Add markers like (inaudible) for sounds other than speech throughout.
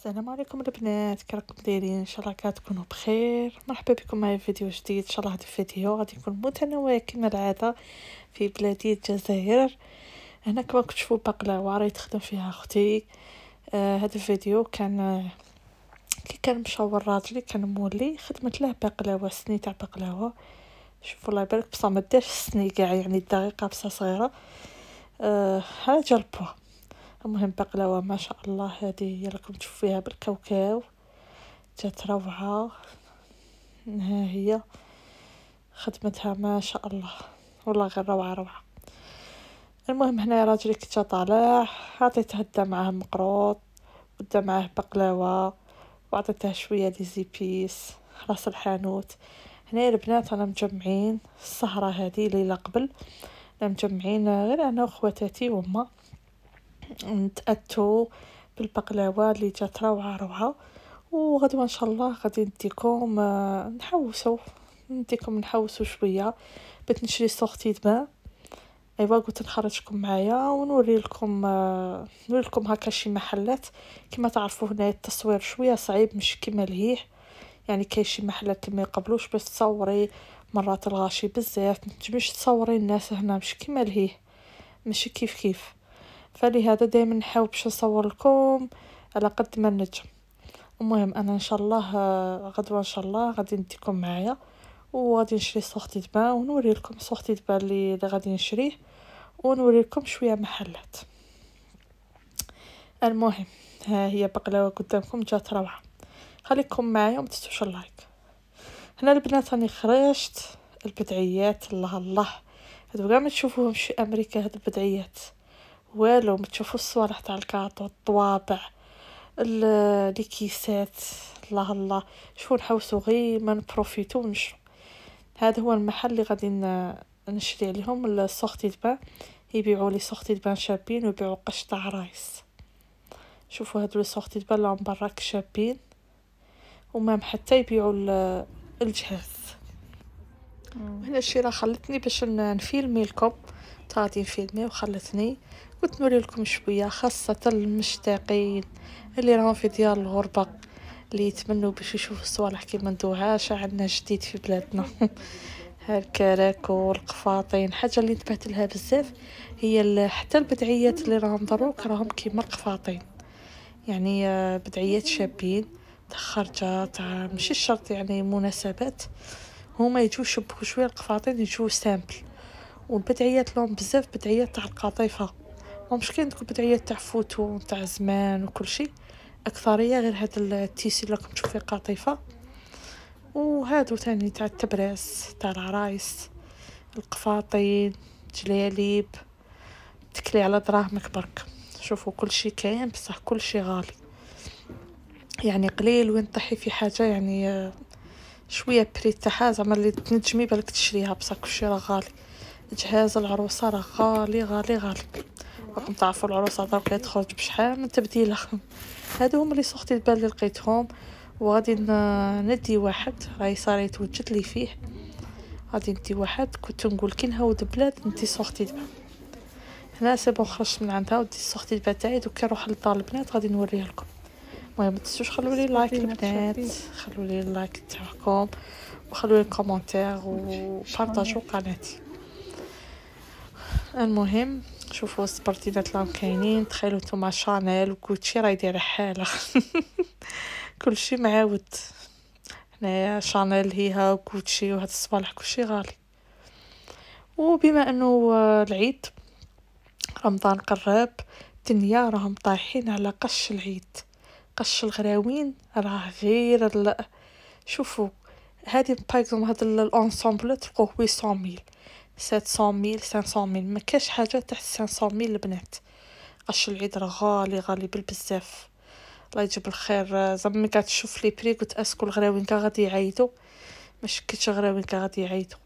السلام عليكم البنات. كي راكم دايرين إن شاء الله كتكونوا بخير. مرحبا بكم معايا في فيديو جديد. إن شاء الله هذا الفيديو غادي يكون متنوع كما العادة في بلادي الجزائر. هنا كما كتشوفوا بقلاوه راه تخدم فيها أختي. آه هذا الفيديو كان كي كان مشاور راجلي كان مولي خدمت له بقلاوه سني تاع بقلاوه شوفوا الله يبارك بصح ما دارش سني كاع يعني الدقيقه بصح صغيرة. آه جا البوا المهم بقلاوة ما شاء الله هذه هي راكم تشوفوا فيها بالكاوكاو جات روعة ها هي. خدمتها ما شاء الله. والله غير روعة روعة. المهم هنا راجلي جا طالع عطيته هدا معاه مقروط ودا معاه بقلاوة وعطيته شوية دي زيبيس راس الحانوت. هنا البنات أنا مجمعين. السهرة هذه ليلة قبل. مجمعين غير أنا وخواتاتي وما نتأتو بالبقلاوة اللي جات روعة روعة وغدوة إن شاء الله غادي نديكم آه، نحوسو. نديكم نحوسو شوية. بغيت نشري سورتي دما. أيوا قلت نخرجكم معايا ونوري لكم آه، نوري لكم هكا شي محلات. كما تعرفوا هنا التصوير شوية صعيب مش كما لهيه يعني كاين شي محلات كما يقبلوش باش تصوري. مرات الغاشي بزاف. متجمش تصوري الناس هنا مش كما لهيه ماشي كيف كيف. فلهذا دائما نحاول باش نصور لكم على قد ما نجم. المهم أنا إن شاء الله غدوة إن شاء الله غادي نديكم معايا وغادي نشري sortie de bain ونوري لكم sortie de bain اللي غادي نشريه ونوري لكم شوية محلات. المهم ها هي بقلاوة قدامكم جات روعة. خليكم معايا وما تنسوش ال like. هنا البنات راني خرجت البدعيات الله الله. هادو كاع ما تشوفوهم في أمريكا هاد البدعيات. والو ما تشوفوا الصوالح تاع الكاطو الطوابع les caissettes الله الله شوفوا نحوسو غير ما ن profiter و ونشرو. هذا هو المحل اللي غادي نشري عليهم ال sortie de bain يبيعوا les sorties de bain شابين ويبيعوا قش تاع رايس. شوفوا هادو les sorties de bain راهم براك شابين. و même حتى يبيعوا الجهاز. وهنا الشي راه خلتني باش ن filmer لكم. غادي ن filmer وخلتني. قلت لكم شوية خاصة المشتاقين اللي راهم في ديار الغربة اللي يتمنوا باش يشوفوا الصوالح كيما ندوهاش عندنا جديد في بلادنا. (laughs) الكراك والقفاطين. حاجة اللي انتبهت لها بزاف هي حتى البدعيات اللي راهم دروك راهم كيما القفاطين يعني آه، بدعيات شابين تاع خرجات ماشي شرط يعني مناسبات. هما يجوا يشبكوا شوية القفاطين يجوا simple. والبدعيات لهم بزاف بدعيات تاع القطيفه مش كاين دوك البدعيات تاع فوتو تاع زمان وكل شيء أكثرية غير هاد ال tissu اللي راكم تشوفوا فيه قطيفه وهادو تاني تاع التبراس تاع العرايس القفاطين جلاليب توكلي على دراهمك برك. شوفوا كل شيء كاين بصح كل شيء غالي. يعني قليل وين طيحي في حاجة يعني شوية prix تاعها زعما اللي تنجمي بالك تشريها بصح كل شيء راه غالي. جهاز العروسة راه غالي غالي غالي. راكم تعرفوا العروسه درك تخرج بشحال من تبديله هادو هما les sorties de bain اللي لقيتهم. وغادي ندي واحد راهي راهي تتوجد لي فيه. غادي ندي واحد كنت نقول كي نهود بلاد ندي sortie de bain هنا c'est bon خرجت من عندها ودي sortie de bain تاعي دوك نروح لدار البنات غادي نوريها لكم. المهم متنسوش خلوا les likes البنات خلوا لي ال like تاعكم وخلوا les commentaires و partager وا قناتي. المهم شوفوا السبادرينات راهم كاينين تخيلوا نتوما شانيل وكوتشي راه دايرة حالة. (laughs) كلشي معاود. هنايا شانيل هيها وكوتشي وهاد الصوالح كلشي غالي. وبما أنه العيد رمضان قرب الدنيا راهم طايحين على قش العيد. قش الغراوين راه غير شوفوا هذه par exemple هاد ال ensemble تلقوه 800 mille sept cent mille cinq cent mille ما كاش حاجة تحت cinq cent mille البنات. قش العيد راه غالي غالي بالبزاف الله يجيب الخير. زعما ملي قاعد تشوف les prix قلت est-ce que الغراوين كاع غادي يعيطوا ما شكيتش الغراوين كاع غادي يعيطوا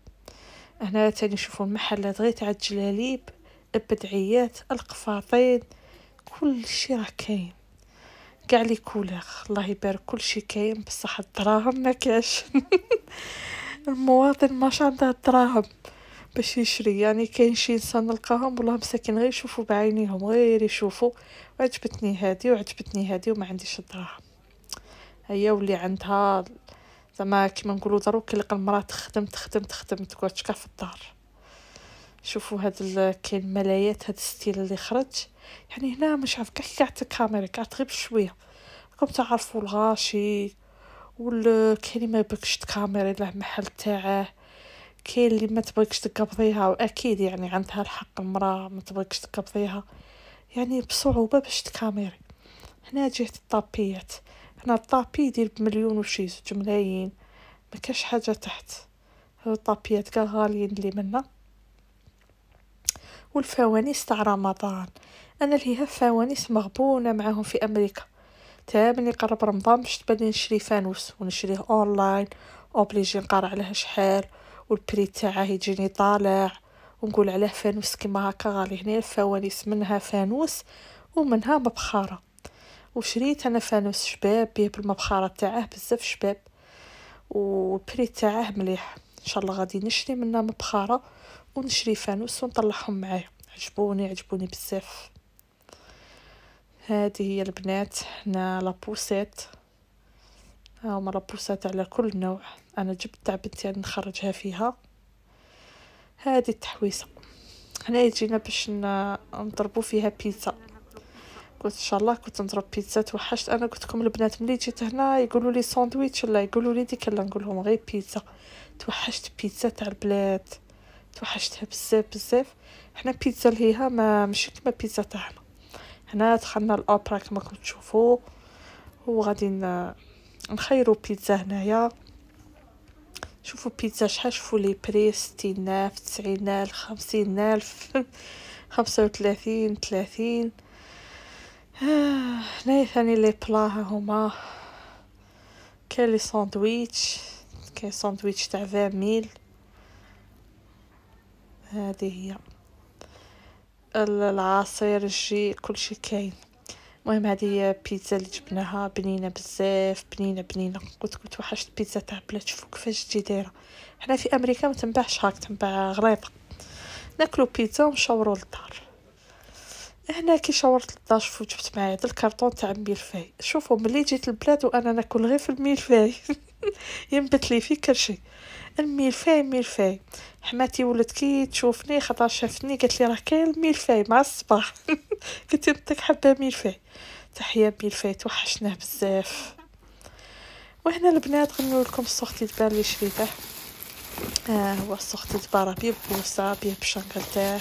هنا تاني نشوفوا المحلات غير تاع الجلاليب البدعيات القفاطين كل شي راه كاين. كاع les couleurs الله يبارك كل شي كاين. بصح الدراهم ما كاش. (laughs) المواطن ماش عنده الدراهم. باش يشري. يعني كاين شي انسان نلقاهم والله مساكين غير يشوفوا بعينيهم غير يشوفوا. وعجبتني هادي وعجبتني هادي وما عنديش الدراهم. هي واللي عندها زعما كيما نقولوا دروك اللي المرأة تخدم تخدم تخدم تقعد تشكا في الدار. شوفوا هاد كاين ملايات هاد ال style اللي خرج. يعني هنا مش عارف كاع قاعد الكاميرا قاعد غير بشويه راكم تعرفوا الغاشي والكاين ما يبغيكش تكاميري له محل تاعه. كاين اللي ما تبغيكش تقبضيها وأكيد يعني عندها الحق المرأة ما تبغيكش تقبضيها. يعني بصعوبة باش تكاميري. هنا جهة ال tapis ات. هنا ال tapis يدير بمليون وشي زوج ملايين ما كاش حاجة تحت. هاد ال tapis ات كاع غاليين اللي منا. والفوانيس تاع رمضان. أنا لهيها فوانيس مغبونة معاهم في أمريكا. تا ملي قرب رمضان باش تباني نشري فانوس ونشريه أونلاين obligé نقرا عليه شحال. وال prix تاعه يجيني طالع ونقول عليه فانوس كيما هكا غالي هنا الفوانيس منها فانوس ومنها مبخرة. وشريت أنا فانوس شباب بيه بالمبخرة تاعه بزاف شباب. و prix تاعه مليح. إن شاء الله غادي نشري منها مبخرة ونشري فانوس ونطلعهم معايا. عجبوني عجبوني بزاف. هذه هي البنات هنا les poussettes هما les poussettes على كل نوع. أنا جبت تاع بنتي نخرجها فيها. هذه التحويسه هنا يجينا باش نضربو فيها بيتزا. قلت إن شاء الله كنت نضرب بيتزا توحشت. أنا قلت لكم البنات ملي جيت هنا يقولوا لي ساندويتش لا يقولوا لي ديك لا نقول لهم غير بيتزا. توحشت بيتزا تاع البلاد. توحشتها بزاف بزاف. حنا بيتزا لهيها ما ماشي كيما بيتزا تاعنا. هنا دخلنا الأوبرا كما كنتو تشوفوا وغادي نخيروا بيتزا هنايا. شوفوا بيتزا شحال شوفوا les prix ستين الف تسعين الف خمسين الف (laughs) خمسة وثلاثين ثلاثين هنايا ثاني les plats هما. كاين les sandwichs كاين ساندويتش تاع vingt mille. هذه هي. العصير ال jus كلشي كاين. المهم هذه هي بيتزا اللي جبناها بنينة بزاف بنينة بنينة. قلت كنت وحشت بيتزا تاع بلاد شوفوا كيفاش تجي دايرة؟ حنا في أمريكا ما تنباعش هاك تنباع غليظة. ناكلو بيتزا ونشاورو للدار. هنا كي شاورت للدار شوفوا جبت معايا هذا الكرتون تاع ال millefeuille شوفوا ملي جيت البلاد وأنا ناكل غير في ال millefeuille (laughs) (laughs) ينبت لي في كل شيء ال millefeuille millefeuille حماتي ولات كي تشوفني خاطر شافتني قالت لي راه كاين ال millefeuille مع الصباح. (laughs) قلت نعطيك حبه millefeuille تحية millefeuille توحشناه بزاف. وهنا البنات غنقول لكم ال sortie de bain اللي شريته آه هو ال sortie de bain راه بيه بوسة بيه تاعه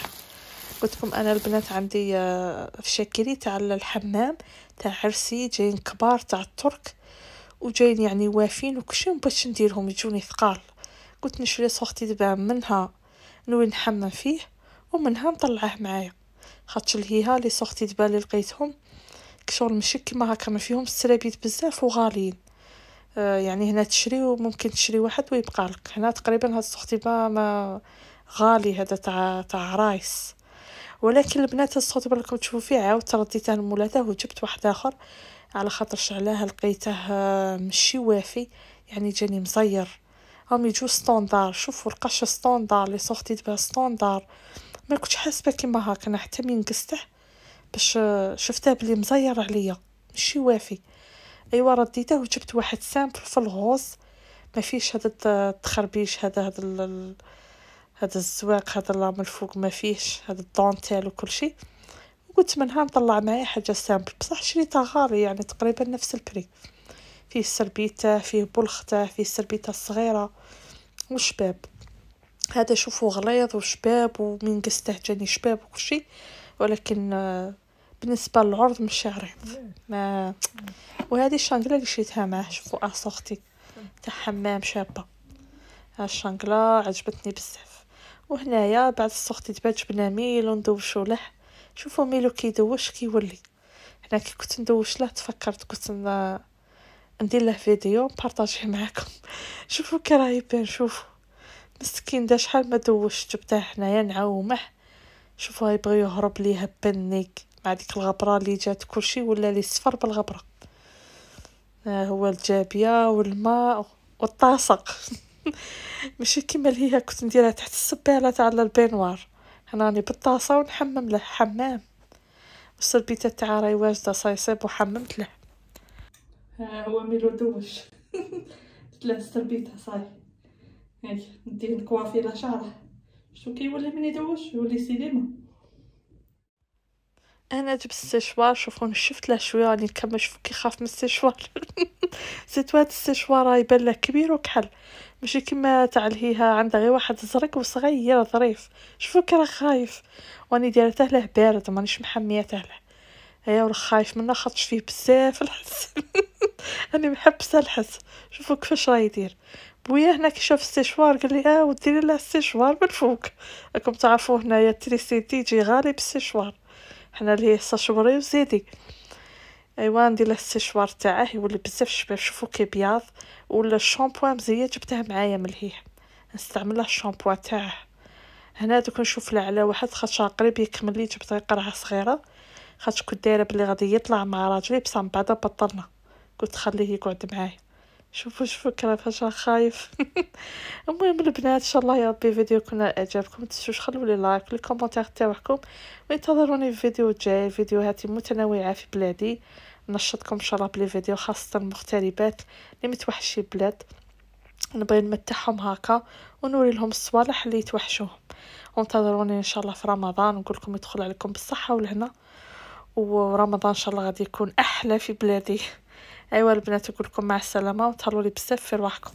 قلت لكم أنا البنات عندي آه في شاكري تاع الحمام تاع عرسي جايين كبار تاع الترك. وجايين يعني وافين وكلشي باش نديرهم يجوني ثقال. قلت نشري صوختي دابا منها نوي نحمم فيه ومنها نطلعه معايا. خاطش لهيها لي صوختي دابا اللي لقيتهم كشغل ماشي كيما هكا ما فيهم السرابيت بزاف وغاليين. آه يعني هنا تشري وممكن تشري واحد ويبقى لك. هنا تقريبا هاد الصوختي ما غالي هذا تاع تاع رايس. ولكن البنات الصوت راكم تشوفوا فيه عاودت رديته لمولاته وجبت واحد آخر. على خاطرش علاه لقيته مشي وافي يعني جاني مزير. هم يجو standard شوفوا القش standard les sorties de bain standard ما كنتش حاسبة كيما هاك أنا حتى من قسته باش شفته بلي مزير عليا ماشي وافي. أيوا رديته وجبت واحد simple في ال rose ما فيش هذا التخربيش هذا هذا هذا الزواق هذا اللي من الفوق ما فيش هذا الدونتيل وكل شيء وقلت منها نطلع معايا حاجة سامبل بصح شريتها غالي يعني تقريبا نفس البري فيه السربيته فيه بلخته فيه السربيته الصغيرة وشباب. هذا شوفوا غليظ وشباب ومن قسته جاني شباب وكلشي ولكن آه، بالنسبة للعرض مش عريض. ما وهذه الشانقله اللي شريتها معاه شوفوا اسوختي تاع حمام شابة. ها الشانقله عجبتني بزاف. وهنايا بعد ال sortie de bain جبنا ميلو ندوشو له. شوفوا ميلو كيدوش كيولي. هنا كي كنت ندوش له تفكرت كنت ندير له فيديو نبارطاجيه معاكم. (laughs) شوفوا كي راه يبان شوفوا. مسكين دا شحال ما دوش جبته حنايا نعومه شوفوا يبغي يهرب ليها بنيك مع ديك الغبرة اللي جات كلشي ولا لي صفر بالغبرة. ها هو الجابية والماء والطاسة. (laughs) ماشي كيما اللي هي كنت نديرها تحت السبالة تاع ال baignoire. راني بالطاسة ونحمم له حمام. والسربيتة تاعها راهي واجدة صايصيب وحممت له. ها هو ميلو دوش (laughs) له السربيتة صاي هاي نديه نكوافي له شعره. شو كيولي من يدوش؟ يولي سينما. أنا جبت السيشوار شوفوا شفت له شوية راني نكمل شوفوا كي خاف من السيشوار. (laughs) زيد وهاد السيشوار يبان له كبير وكحل. ماشي كيما تاع الهيها عندها غير واحد زرق وصغير ظريف. شوفوا كي راه خايف. واني دايرته له بارد مانيش محميته له هيا وراه خايف منه خاطش فيه بزاف الحس. (laughs) راني محبسة الحس. شوفوا كيفاش راه يدير. بويا هنا كي شاف السيشوار قال لي آه وديري له السيشوار من فوق. راكم تعرفوا هنايا ال électricité يجي غالي بالسيشوار. حنا اللي ساشوري وزيدي. ايوا ندير له السيشوار تاعه يولي بزاف شباب. شوفوا كي بياض ولا الشامبوان مزيان جبته معايا من الهيه نستعمل له الشامبوان تاعه. هنا دوك نشوف له على واحد خاطر قريب يكمل لي جبت قرعة صغيرة. خاطر كنت دايرة بلي غادي يطلع مع راجلي بصح من بعد بطلنا. قلت خليه يقعد معايا. شوفوا شوفوا كيفاش راه خايف. (laughs) المهم البنات إن شاء الله يا ربي فيديو يكون اعجابكم متنسوش خلوا لي like les commentaires تاعكم. وانتظروني في فيديو جاي فيديوهات متنوعة في بلادي. نشطكم إن شاء الله بلي فيديو خاصة المغتربات اللي متوحشي البلاد. نبغي نمتعهم هكا ونوري لهم الصوالح اللي يتوحشوهم. وانتظروني إن شاء الله في رمضان نقول لكم يدخل عليكم بالصحة والهنا ورمضان إن شاء الله غادي يكون أحلى في بلادي. ايوا البنات نقول لكم مع السلامة وتهلاو لي بزاف في رواحكم.